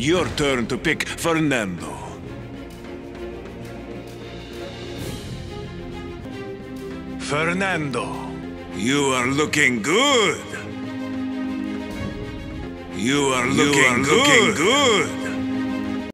Your turn to pick Fernando. Fernando. You are looking good. You are looking, good. looking good.